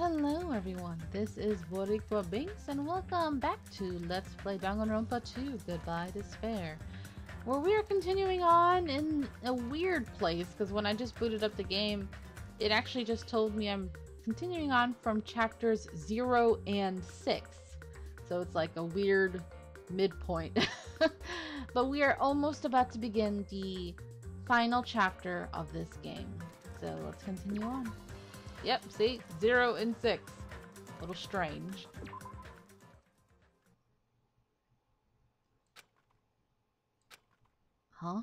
Hello everyone, this is Boricua Binks and welcome back to Let's Play Danganronpa 2 Goodbye Despair where we are continuing on in a weird place because when I just booted up the game it actually just told me I'm continuing on from chapters 0 and 6 so it's like a weird midpoint. But we are almost about to begin the final chapter of this game. So let's continue on. Yep, see? Zero and six. A little strange. Huh?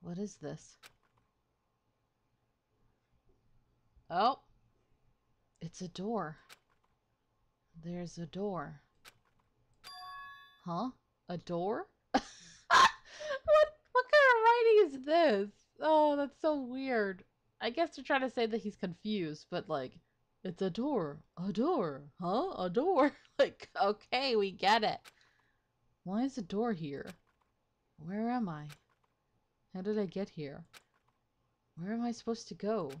What is this? Oh! It's a door. There's a door. Huh? A door? what what kind of writing is this? Oh, that's so weird. I guess they're trying to say that he's confused, but like, it's a door. A door. Huh? A door? like, okay, we get it. Why is a door here? Where am I? How did I get here? Where am I supposed to go?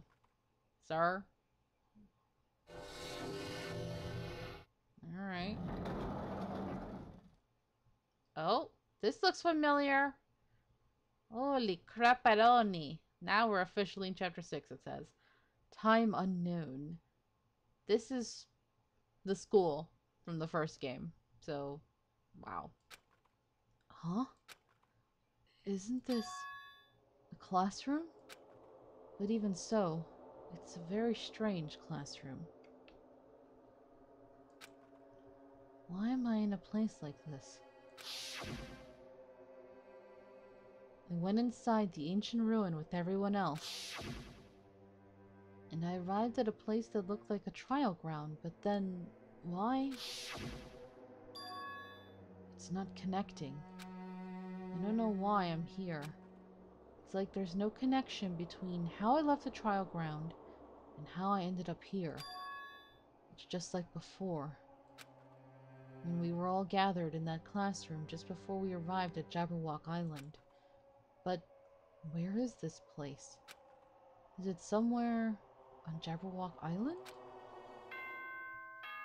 Sir? Alright. Oh, this looks familiar. Holy crapperoni. Now we're officially in chapter 6, it says. Time unknown. This is the school from the first game. So, wow. Huh? Isn't this a classroom? But even so, it's a very strange classroom. Why am I in a place like this? I went inside the ancient ruin with everyone else. And I arrived at a place that looked like a trial ground, but then... why? It's not connecting. I don't know why I'm here. It's like there's no connection between how I left the trial ground and how I ended up here. It's just like before. When we were all gathered in that classroom just before we arrived at Jabberwock Island. Where is this place? Is it somewhere on Jabberwock Island?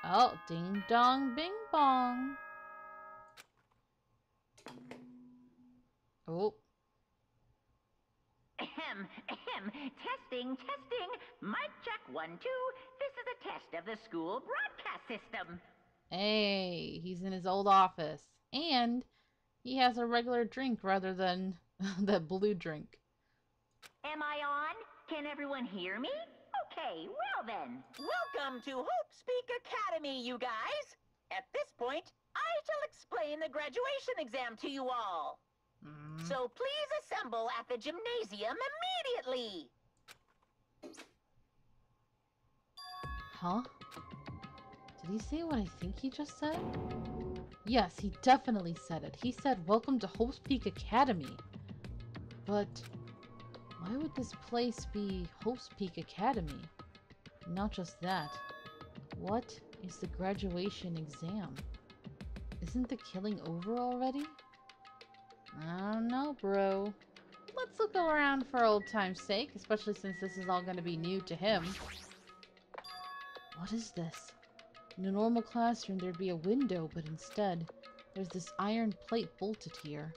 Oh, ding dong bing bong. Oh. Ahem, ahem. Testing, testing. Mic check one, two. This is a test of the school broadcast system. Hey, he's in his old office. And he has a regular drink rather than that blue drink. Am I on? Can everyone hear me? Okay, well then. Welcome to Hope's Peak Academy, you guys! At this point, I shall explain the graduation exam to you all. Mm. So please assemble at the gymnasium immediately! Huh? Did he say what I think he just said? Yes, he definitely said it. He said, Welcome to Hope's Peak Academy. But why would this place be Hope's Peak Academy? Not just that. What is the graduation exam? Isn't the killing over already? I don't know, bro. Let's look around for old time's sake, especially since this is all going to be new to him. What is this? In a normal classroom, there'd be a window, but instead, there's this iron plate bolted here.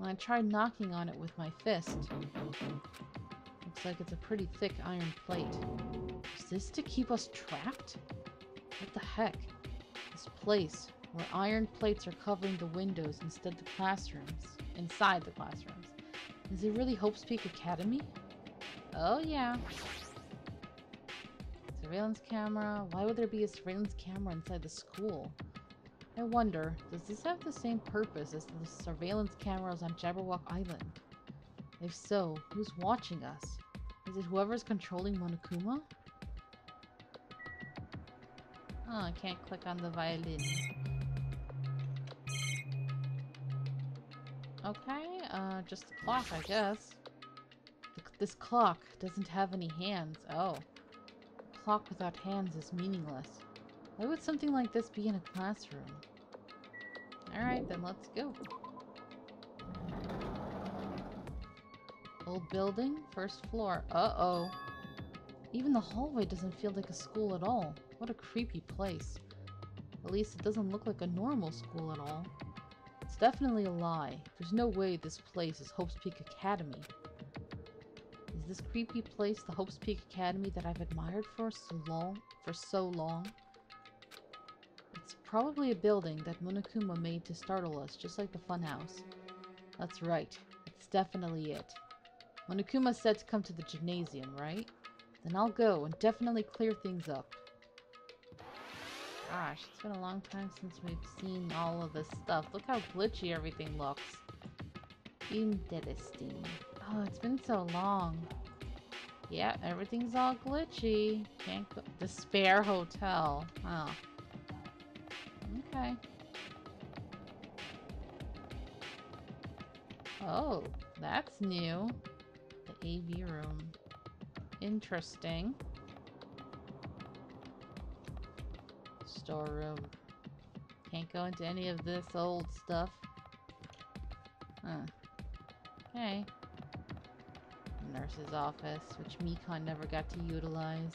When I tried knocking on it with my fist, looks like it's a pretty thick iron plate. Is this to keep us trapped? What the heck? This place, where iron plates are covering the windows instead of the classrooms, inside the classrooms. Is it really Hope's Peak Academy? Oh yeah. Surveillance camera. Why would there be a surveillance camera inside the school? I wonder, does this have the same purpose as the surveillance cameras on Jabberwock Island? If so, who's watching us? Is it whoever's controlling Monokuma? Oh, I can't click on the violin. Okay, uh, just the clock, I guess. Th this clock doesn't have any hands. Oh. A clock without hands is meaningless. Why would something like this be in a classroom? Alright, then let's go. Old building, first floor. Uh-oh. Even the hallway doesn't feel like a school at all. What a creepy place. At least it doesn't look like a normal school at all. It's definitely a lie. There's no way this place is Hope's Peak Academy. Is this creepy place the Hope's Peak Academy that I've admired for so long? For so long? Probably a building that Monokuma made to startle us, just like the funhouse. That's right. It's definitely it. Monokuma said to come to the gymnasium, right? Then I'll go and definitely clear things up. Gosh, it's been a long time since we've seen all of this stuff. Look how glitchy everything looks. Interesting. Oh, it's been so long. Yeah, everything's all glitchy. Can't go. Despair Hotel. Oh. Okay. Oh, that's new. The AV room. Interesting. Storeroom. Can't go into any of this old stuff. Huh. Okay. Nurse's office, which Mikan never got to utilize.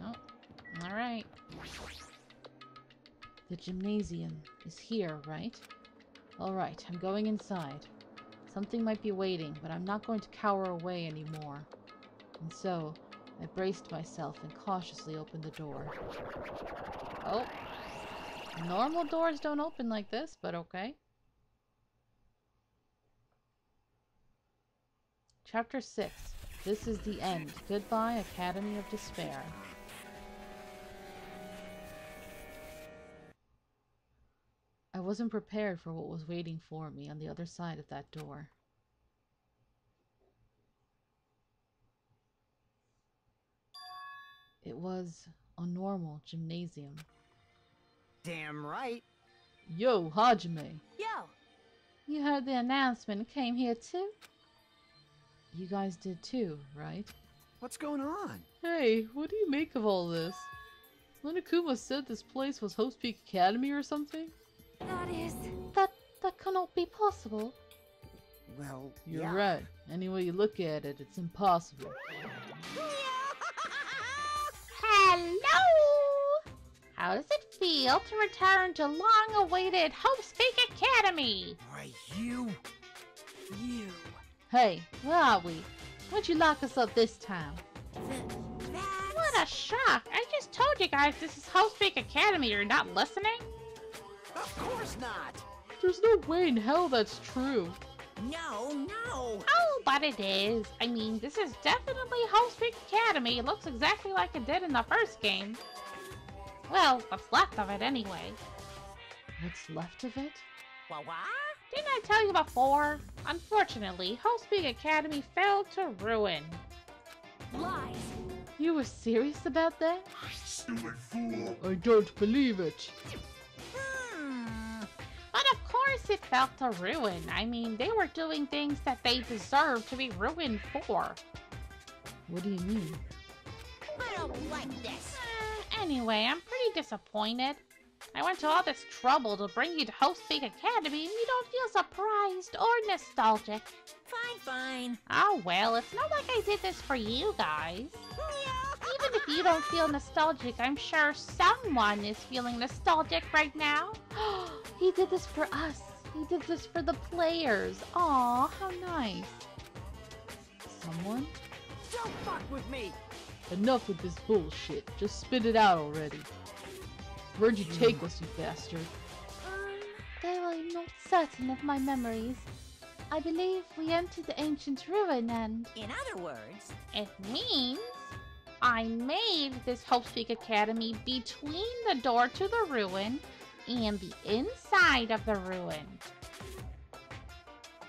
Nope. Alright. The gymnasium is here, right? Alright, I'm going inside. Something might be waiting, but I'm not going to cower away anymore. And so, I braced myself and cautiously opened the door. Oh. Normal doors don't open like this, but okay. Chapter 6. This is the end. Goodbye, Academy of Despair. Wasn't prepared for what was waiting for me on the other side of that door. It was a normal gymnasium. Damn right. Yo, Hajime. Yo, You heard the announcement and came here too? You guys did too, right? What's going on? Hey, what do you make of all this? Monokuma said this place was Hope's Peak Academy or something? That is. That that cannot be possible. Well, You're yeah. right. Any way you look at it, it's impossible. Hello! How does it feel to return to long-awaited Hope's Peak Academy? Why, you. You. Hey, where are we? Why'd you lock us up this time? What a shock! I just told you guys this is Hope's Peak Academy. You're not listening? Of course not. There's no way in hell that's true. No, no. Oh, but it is. I mean, this is definitely Hope's Peak Academy. It looks exactly like it did in the first game. Well, what's left of it anyway. What's left of it? What? What? Didn't I tell you before? Unfortunately, Hope's Peak Academy fell to ruin. Lies. You were serious about that? Stupid fool! I don't believe it. But of course it fell to ruin. I mean, they were doing things that they deserved to be ruined for. What do you mean? I don't like this. Uh, anyway, I'm pretty disappointed. I went to all this trouble to bring you to Hope's Peak Academy and you don't feel surprised or nostalgic. Fine, fine. Oh well, it's not like I did this for you guys. Even if you don't feel nostalgic, I'm sure someone is feeling nostalgic right now. he did this for us. He did this for the players. Aw, how nice. Someone? Don't fuck with me. Enough with this bullshit. Just spit it out already. Where'd you take us, you bastard? Um, though I'm not certain of my memories. I believe we entered the ancient ruin and. In other words, It means I made this Hope's Peak Academy between the door to the ruin and the inside of the ruin.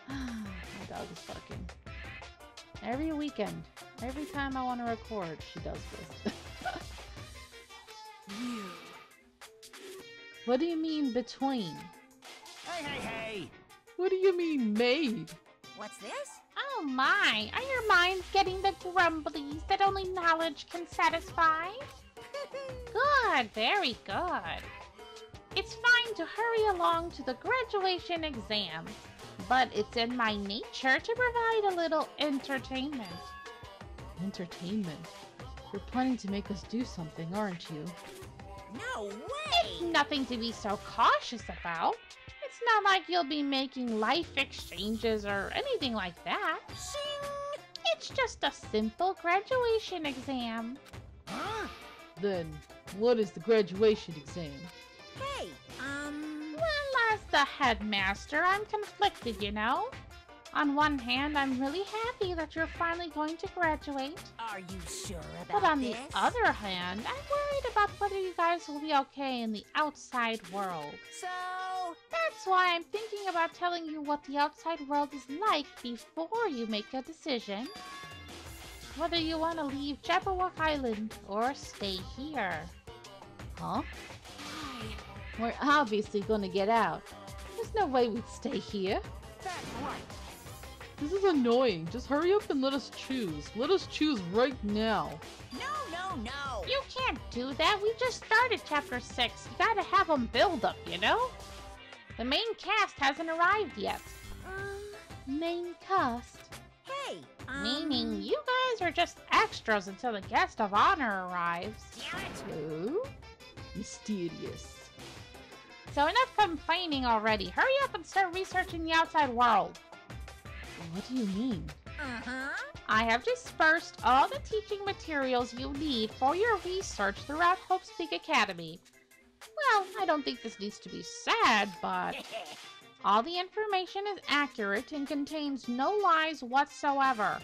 My dog is barking. Every weekend, every time I want to record, she does this. You. what do you mean between? Hey, hey, hey. What do you mean made? what's this? Oh my, are your minds getting the grumblies that only knowledge can satisfy? Good, very good. It's fine to hurry along to the graduation exam, but it's in my nature to provide a little entertainment. Entertainment. You're planning to make us do something, aren't you? No way! Nothing to be so cautious about. It's not like you'll be making life exchanges or anything like that. Shing! It's just a simple graduation exam. Huh? Then, what is the graduation exam? Hey, um... Well, as the headmaster, I'm conflicted, you know. On one hand, I'm really happy that you're finally going to graduate. Are you sure about But on this? the other hand, I'm worried about whether you guys will be okay in the outside world. So... That's why I'm thinking about telling you what the outside world is like before you make a decision. Whether you want to leave Jabberwock Island or stay here. Huh? We're obviously gonna get out. There's no way we'd stay here. That's right. This is annoying. Just hurry up and let us choose. Let us choose right now. No, no, no! You can't do that. We just started chapter 6. You gotta have them build up, you know? The main cast hasn't arrived yet. Um, main cast. Hey, um... Meaning, you guys are just extras until the guest of honor arrives. Damn it! Oh? Mysterious. So enough complaining already. Hurry up and start researching the outside world. What do you mean? Uh-huh. I have dispersed all the teaching materials you need for your research throughout Hope's Peak Academy. Well, I don't think this needs to be said, but all the information is accurate and contains no lies whatsoever.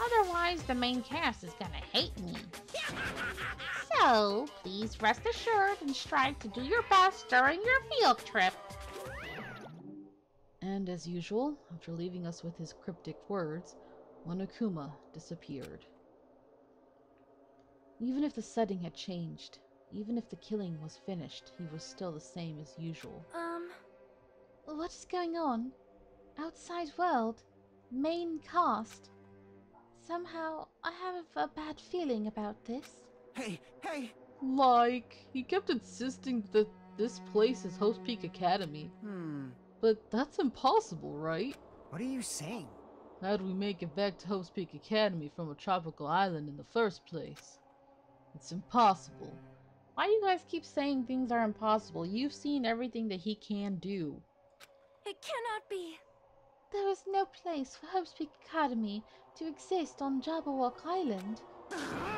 Otherwise, the main cast is gonna hate me. So, please rest assured and strive to do your best during your field trip. And as usual, after leaving us with his cryptic words, Monokuma disappeared. Even if the setting had changed, even if the killing was finished, he was still the same as usual. Um, what is going on? Outside world? Main cast? Somehow, I have a bad feeling about this. Hey, hey! Like, he kept insisting that this place is Hope's Peak Academy. Hmm, But that's impossible, right? what are you saying? How do we make it back to Hope's Peak Academy from a tropical island in the first place? It's impossible. Why do you guys keep saying things are impossible? You've seen everything that he can do. It cannot be. There is no place for Hope's Peak Academy to exist on Jabberwock Island.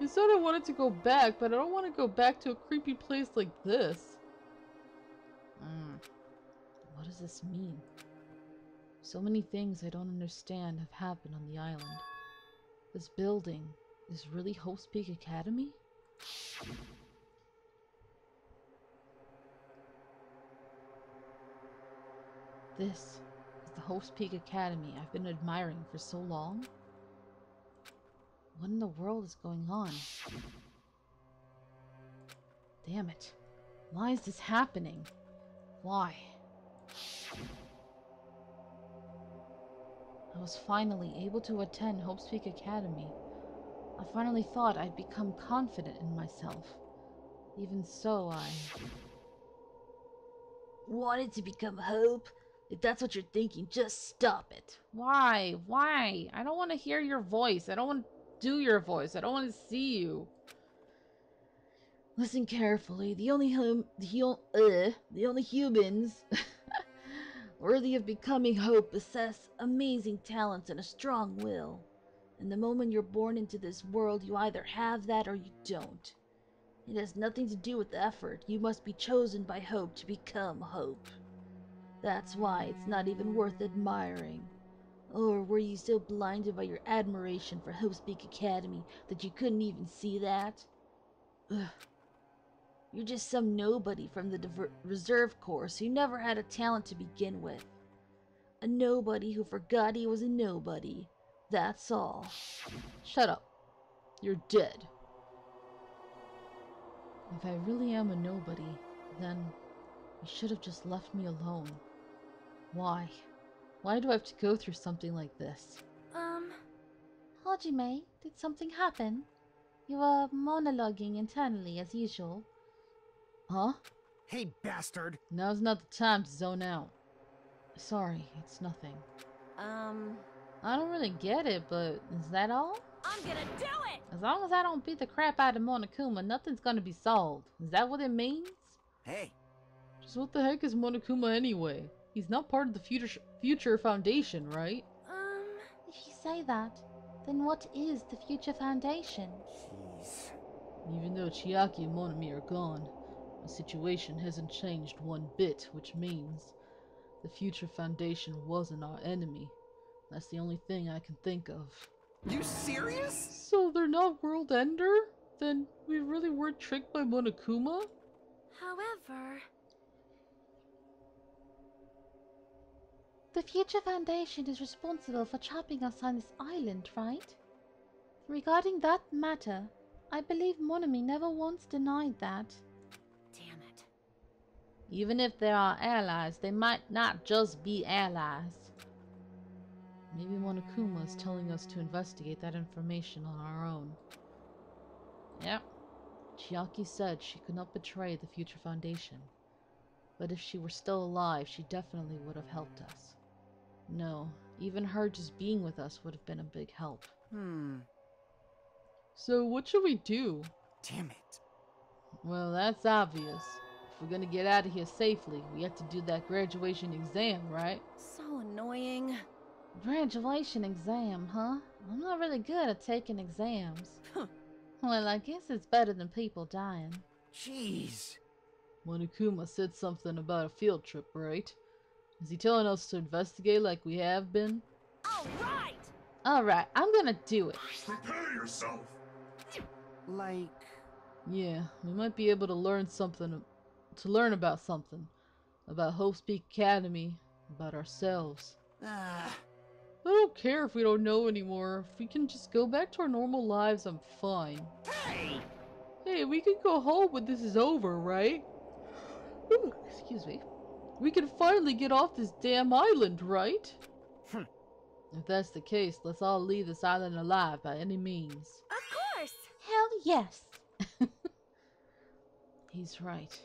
I said I wanted to go back, but I don't want to go back to a creepy place like this. Hmm. What does this mean? So many things I don't understand have happened on the island. This building is really Hope's Peak Academy? This is the Hope's Peak Academy I've been admiring for so long? What in the world is going on? Damn it. Why is this happening? Why? I was finally able to attend Hope's Peak Academy. I finally thought I'd become confident in myself. Even so, I... Wanted to become Hope? If that's what you're thinking, just stop it. Why? Why? I don't want to hear your voice. I don't want to do your voice. I don't want to see you. Listen carefully. The only hum, the, uh, the only humans worthy of becoming Hope possess amazing talents and a strong will. And the moment you're born into this world, you either have that or you don't. It has nothing to do with effort. You must be chosen by Hope to become Hope. That's why it's not even worth admiring. Or were you so blinded by your admiration for Hope's Peak Academy that you couldn't even see that? Ugh. You're just some nobody from the diver- reserve course who never had a talent to begin with. A nobody who forgot he was a nobody. That's all. Shut up. You're dead. If I really am a nobody, then you should have just left me alone. Why? Why do I have to go through something like this? Um, Hajime, did something happen? You were monologuing internally as usual. Huh? Hey, bastard! Now's not the time to zone out. Sorry, it's nothing. Um, I don't really get it, but is that all? I'm gonna do it! As long as I don't beat the crap out of Monokuma, nothing's gonna be solved. Is that what it means? Hey, Just what the heck is Monokuma anyway? He's not part of the Future Future Foundation, right? Um, If you say that, then what is the Future Foundation? jeez. Even though Chiaki and Monomi are gone, the situation hasn't changed one bit, which means the Future Foundation wasn't our enemy. That's the only thing I can think of. You serious? So they're not World Ender? Then we really were tricked by Monokuma? however, The Future Foundation is responsible for trapping us on this island, right? Regarding that matter, I believe Monomi never once denied that. damn it. Even if they are allies, they might not just be allies. Maybe Monokuma is telling us to investigate that information on our own. Yep. Chiaki said she could not betray the Future Foundation. But if she were still alive, she definitely would have helped us. No, even her just being with us would have been a big help. Hmm. So what should we do? Damn it. Well, that's obvious. If we're gonna get out of here safely, we have to do that graduation exam, right? So annoying. Graduation exam, huh? I'm not really good at taking exams. well, I guess it's better than people dying. Jeez. Monokuma said something about a field trip, right? Is he telling us to investigate like we have been? Alright! Alright, I'm gonna do it. Prepare yourself. Like, Yeah, we might be able to learn something, to learn about something. About Hope's Peak Academy, about ourselves. ah, I don't care if we don't know anymore. If we can just go back to our normal lives, I'm fine. hey! Hey, we can go home when this is over, right? Ooh, excuse me. We can finally get off this damn island, right? Hmm. If that's the case, let's all leave this island alive by any means. Of course! Hell yes! He's right.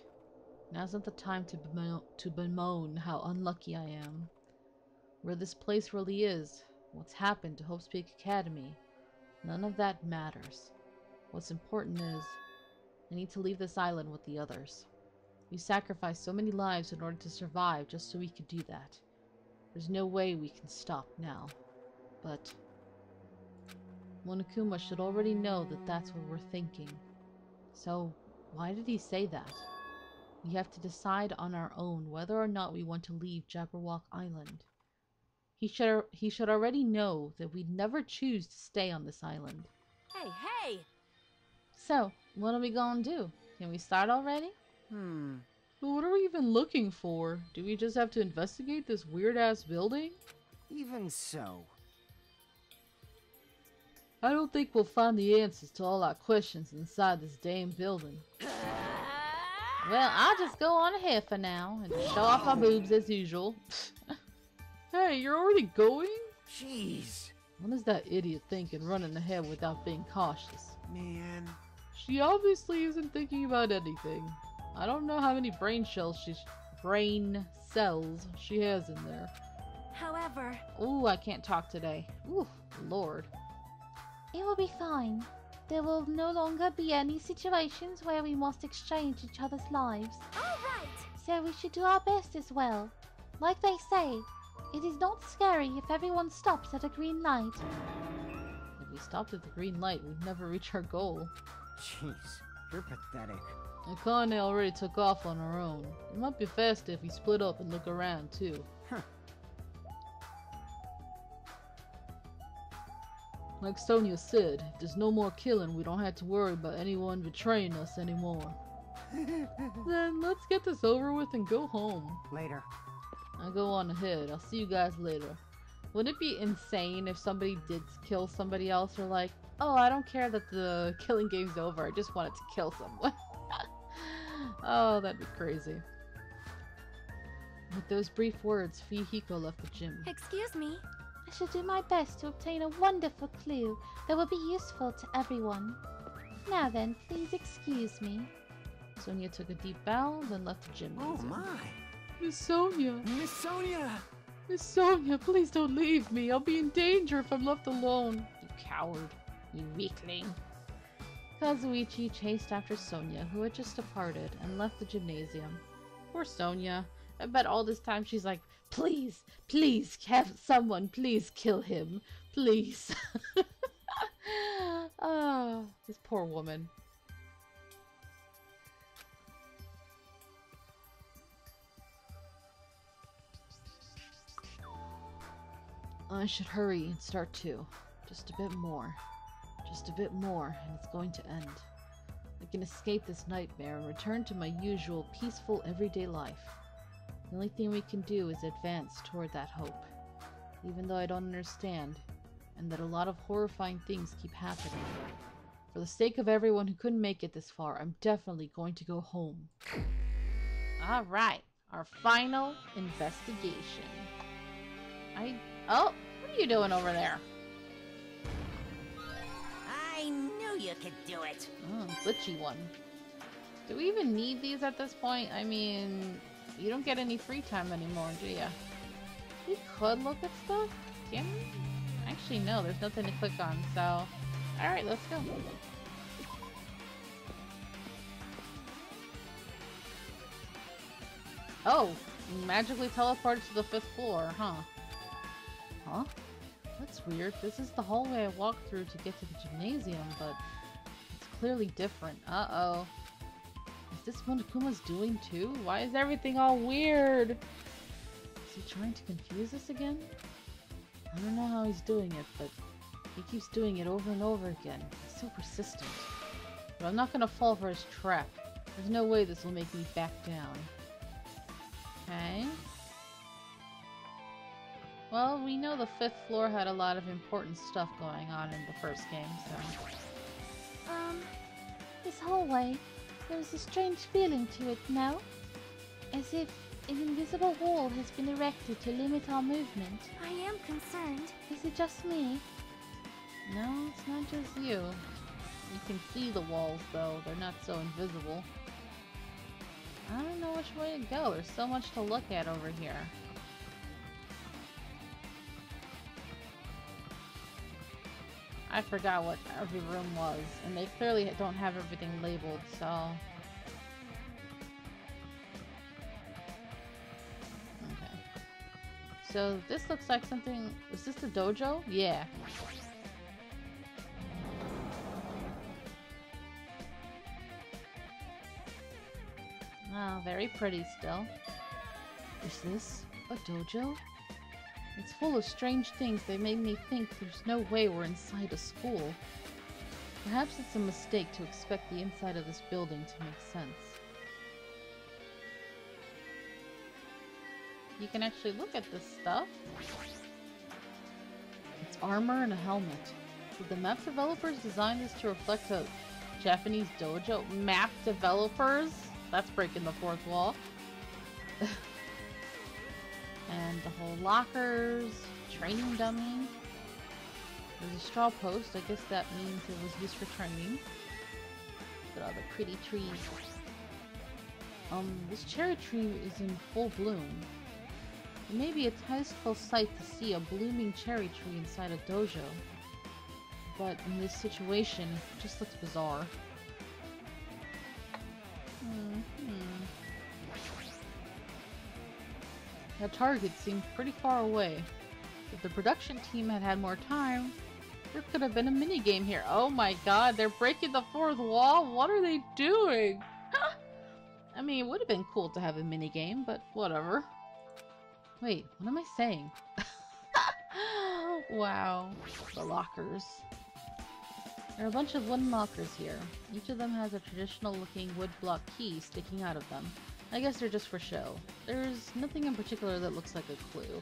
Now's not the time to, bemo- to bemoan how unlucky I am. Where this place really is, what's happened to Hope's Peak Academy, none of that matters. What's important is, I need to leave this island with the others. We sacrificed so many lives in order to survive just so we could do that. There's no way we can stop now. But Monokuma should already know that that's what we're thinking. So, why did he say that? We have to decide on our own whether or not we want to leave Jabberwock Island. He should he should already know that we'd never choose to stay on this island. Hey, hey! So, what are we gonna do? Can we start already? Hmm. But what are we even looking for? Do we just have to investigate this weird ass building? Even so. I don't think we'll find the answers to all our questions inside this damn building. Well, I'll just go on ahead for now and show off my boobs as usual. hey, you're already going? Jeez. What is that idiot thinking running ahead without being cautious? Man. She obviously isn't thinking about anything. I don't know how many brain shells she's brain cells she has in there. However, Ooh, I can't talk today. Ooh, lord. It will be fine. There will no longer be any situations where we must exchange each other's lives. alright! So we should do our best as well. Like they say, it is not scary if everyone stops at a green light. If we stopped at the green light, we'd never reach our goal. Jeez. You're pathetic. Akane already took off on her own. It might be faster if we split up and look around too. Huh. Like Sonia said, if there's no more killing, we don't have to worry about anyone betraying us anymore. Then let's get this over with and go home. Later. I'll go on ahead. I'll see you guys later. Wouldn't it be insane if somebody did kill somebody else or like, oh, I don't care that the killing game's over. I just wanted to kill someone. oh, that'd be crazy. With those brief words, Fuyuhiko left the gym. Excuse me. I shall do my best to obtain a wonderful clue that will be useful to everyone. Now then, please excuse me. Sonia took a deep bow, then left the gym. Oh my. Miss Sonia! Miss Sonia! Miss Sonia, please don't leave me. I'll be in danger if I'm left alone. You coward. You weakling. Kazuichi chased after Sonia, who had just departed, and left the gymnasium. Poor Sonia. I bet all this time she's like, please, please, have someone, please kill him. Please. oh, this poor woman. I should hurry and start too. Just a bit more. Just a bit more, and it's going to end. I can escape this nightmare and return to my usual peaceful everyday life. The only thing we can do is advance toward that hope. Even though I don't understand, and that a lot of horrifying things keep happening. For the sake of everyone who couldn't make it this far, I'm definitely going to go home. Alright, our final investigation. I. Oh, what are you doing over there? You could do it. Oh, glitchy one. Do we even need these at this point? I mean, you don't get any free time anymore, do ya? We could look at stuff? Can we? Actually, no, there's nothing to click on, so... Alright, let's go. Oh, magically teleported to the fifth floor, huh? Huh? That's weird. This is the hallway I walked through to get to the gymnasium, but it's clearly different. Uh-oh. Is this Monokuma's doing too? Why is everything all weird? Is he trying to confuse us again? I don't know how he's doing it, but he keeps doing it over and over again. He's so persistent. But I'm not gonna fall for his trap. There's no way this will make me back down. Okay. Well, we know the fifth floor had a lot of important stuff going on in the first game, so... Um, this hallway, there's a strange feeling to it, no? As if an invisible wall has been erected to limit our movement. I am concerned. Is it just me? No, it's not just you. You can see the walls, though. They're not so invisible. I don't know which way to go. There's so much to look at over here. I forgot what every room was, and they clearly don't have everything labeled, so... Okay. So this looks like something... Is this the dojo? Yeah. Oh, very pretty still. Is this a dojo? It's full of strange things that made me think there's no way we're inside a school. Perhaps it's a mistake to expect the inside of this building to make sense. You can actually look at this stuff. It's armor and a helmet. Did the map developers design this to reflect a Japanese dojo? Map developers? That's breaking the fourth wall. and the whole lockers, training dummy. There's a straw post. I guess that means it was used for training. Look at all the pretty trees. Um, this cherry tree is in full bloom. It may be a tasteful sight to see a blooming cherry tree inside a dojo. But in this situation, it just looks bizarre. Hmm. The target seemed pretty far away. If the production team had had more time, there could have been a minigame here. Oh my god, they're breaking the fourth wall? What are they doing? I mean, it would have been cool to have a minigame, but whatever. Wait, what am I saying? wow. The lockers. There are a bunch of wooden lockers here. Each of them has a traditional looking wood block key sticking out of them. I guess they're just for show. There's nothing in particular that looks like a clue.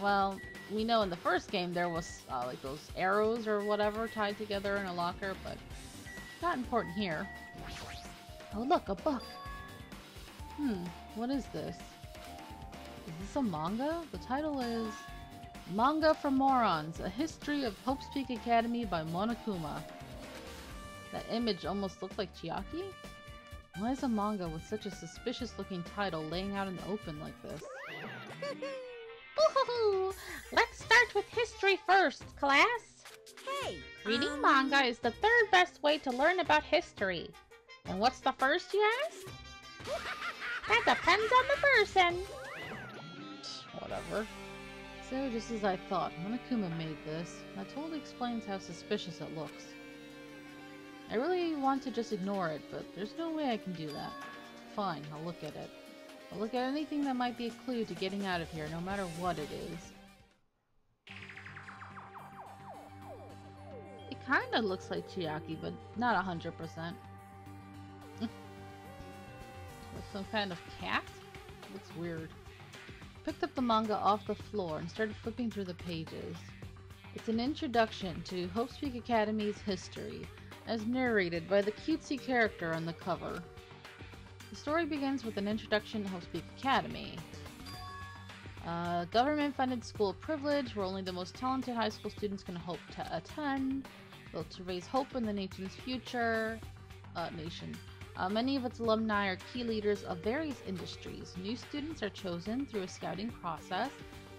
Well, we know in the first game there was uh, like those arrows or whatever tied together in a locker, but not important here. Oh look, a book! Hmm, what is this? Is this a manga? The title is Manga for Morons, A History of Hope's Peak Academy by Monokuma. That image almost looked like Chiaki? Why is a manga with such a suspicious looking title laying out in the open like this? Let's start with history first, class. Hey! Reading um, manga is the third best way to learn about history. And what's the first, you ask? That depends on the person. Whatever. So, just as I thought, Monokuma made this. That totally explains how suspicious it looks. I really want to just ignore it, but there's no way I can do that. Fine, I'll look at it. I'll look at anything that might be a clue to getting out of here, no matter what it is. It kinda looks like Chiaki, but not 100%. With some kind of cat? Looks weird. Picked up the manga off the floor and started flipping through the pages. It's an introduction to Hope's Peak Academy's history, as narrated by the cutesy character on the cover. The story begins with an introduction to Hope's Peak Academy. A government-funded school of privilege where only the most talented high school students can hope to attend, built to raise hope in the nation's future. Uh, nation. Uh, many of its alumni are key leaders of various industries. New students are chosen through a scouting process,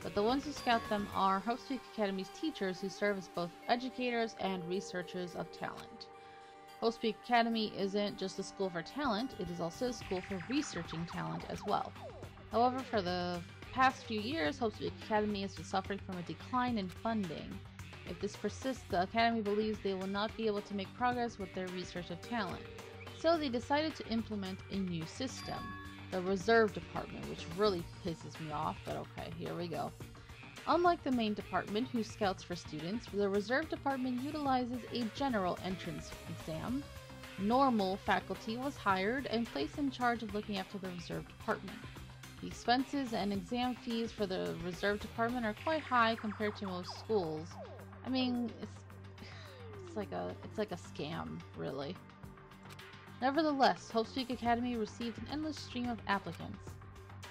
but the ones who scout them are Hope's Peak Academy's teachers who serve as both educators and researchers of talent. Speak Academy isn't just a school for talent, it is also a school for researching talent as well. However, for the past few years, Hope's Peak Academy has been suffering from a decline in funding. If this persists, the Academy believes they will not be able to make progress with their research of talent. So they decided to implement a new system, the Reserve Department, which really pisses me off, but okay, here we go. Unlike the main department, who scouts for students, the Reserve Department utilizes a general entrance exam. Normal faculty was hired and placed in charge of looking after the Reserve Department. The expenses and exam fees for the Reserve Department are quite high compared to most schools. I mean, it's it's like a it's like a scam, really. Nevertheless, Hope's Peak Academy received an endless stream of applicants.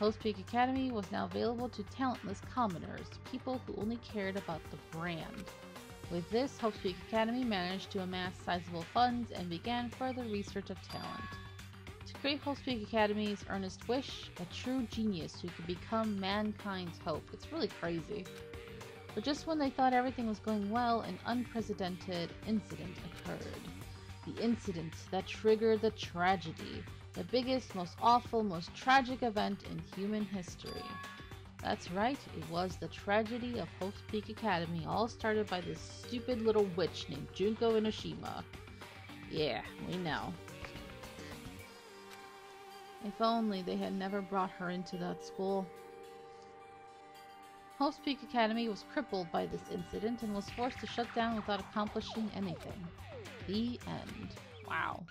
Hope's Peak Academy was now available to talentless commoners, people who only cared about the brand. With this, Hope's Peak Academy managed to amass sizable funds and began further research of talent. To create Hope's Peak Academy's earnest wish, a true genius who could become mankind's hope. It's really crazy. But just when they thought everything was going well, an unprecedented incident occurred. The incident that triggered the tragedy, the biggest, most awful, most tragic event in human history. That's right, it was the tragedy of Hope Peak Academy, all started by this stupid little witch named Junko Enoshima. Yeah, we know. If only they had never brought her into that school. Hope Peak Academy was crippled by this incident and was forced to shut down without accomplishing anything. The end. Wow.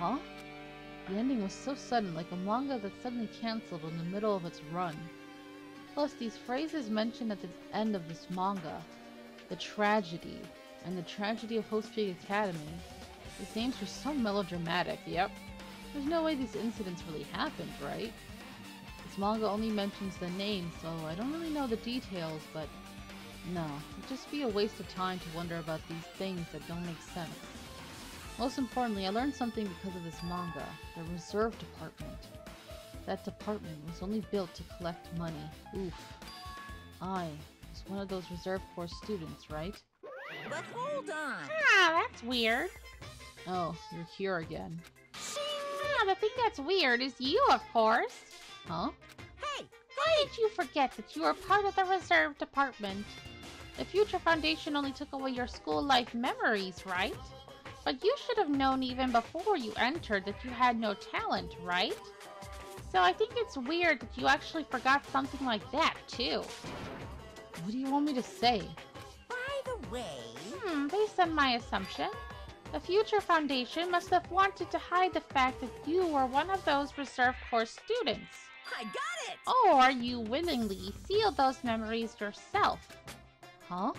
Huh? The ending was so sudden, like a manga that suddenly cancelled in the middle of its run. Plus, these phrases mentioned at the end of this manga the tragedy, and the tragedy of Hope Peak Academy. These names were so melodramatic, yep. There's no way these incidents really happened, right? This manga only mentions the names, so I don't really know the details, but no, it'd just be a waste of time to wonder about these things that don't make sense. Most importantly, I learned something because of this manga, the Reserve Department. That department was only built to collect money. Oof. I was one of those Reserve Corps students, right? But hold on. Ah, that's weird. Oh, you're here again. Ah, the thing that's weird is you, of course. Huh? Hey! Why did you forget that you were part of the reserve department? The Future Foundation only took away your school life memories, right? But you should have known even before you entered that you had no talent, right? So I think it's weird that you actually forgot something like that, too. What do you want me to say? By the way, Hmm, based on my assumption, the Future Foundation must have wanted to hide the fact that you were one of those Reserve course students. I got it! Or you willingly sealed those memories yourself. Huh?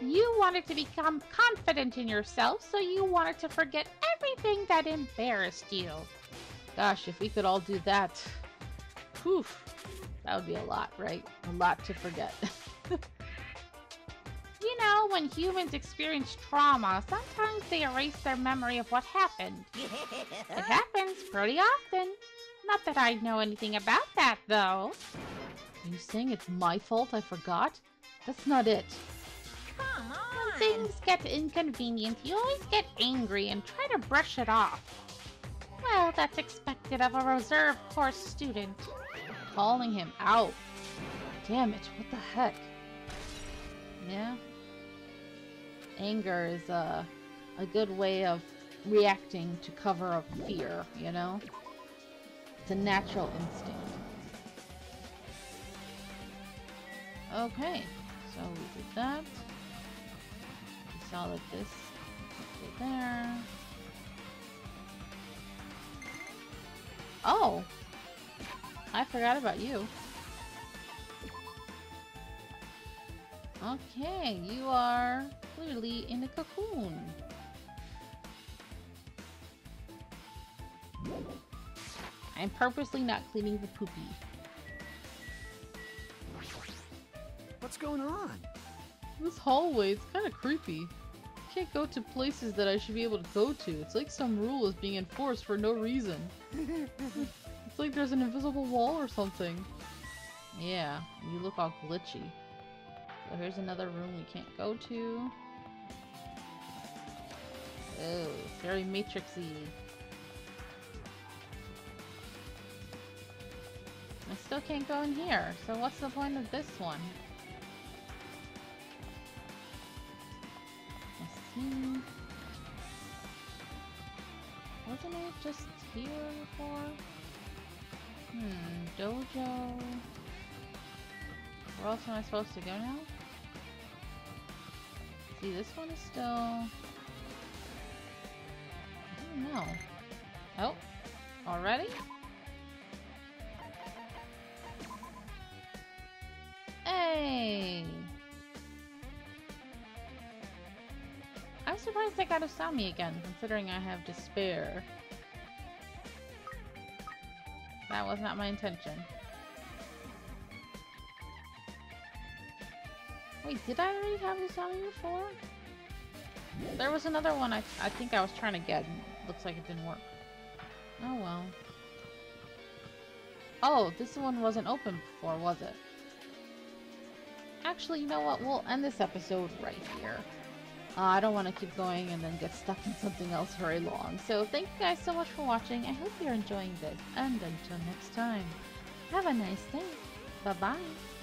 You wanted to become confident in yourself, so you wanted to forget everything that embarrassed you. Gosh, if we could all do that. Whew. That would be a lot, right? A lot to forget. You know, when humans experience trauma, sometimes they erase their memory of what happened. It happens pretty often. Not that I know anything about that, though. Are you saying it's my fault I forgot? That's not it. Come on. When things get inconvenient, you always get angry and try to brush it off. Well, that's expected of a reserve course student. Calling him out. Damn it, what the heck? Yeah. Anger is a, a good way of reacting to cover up fear, you know? It's a natural instinct. Okay, so we did that. Saw that this there. Oh! I forgot about you. Okay, you are clearly in a cocoon. I'm purposely not cleaning the poopy. What's going on? This hallway, it's kind of creepy. I can't go to places that I should be able to go to. It's like some rule is being enforced for no reason. It's like there's an invisible wall or something. Yeah, you look all glitchy. So here's another room we can't go to. Oh, very matrixy. I still can't go in here, so what's the point of this one? Let's. Wasn't it just here before? Hmm, dojo. Where else am I supposed to go now? See, this one is still... I don't know. Oh, already? Hey! I'm surprised they got Usami again, considering I have despair. That was not my intention. Wait, did I already have Usami before? There was another one I, I think I was trying to get and looks like it didn't work. Oh well. Oh, this one wasn't open before, was it? Actually, you know what? We'll end this episode right here. Uh, I don't want to keep going and then get stuck in something else very long. So thank you guys so much for watching. I hope you're enjoying this. And until next time, have a nice day. Bye-bye.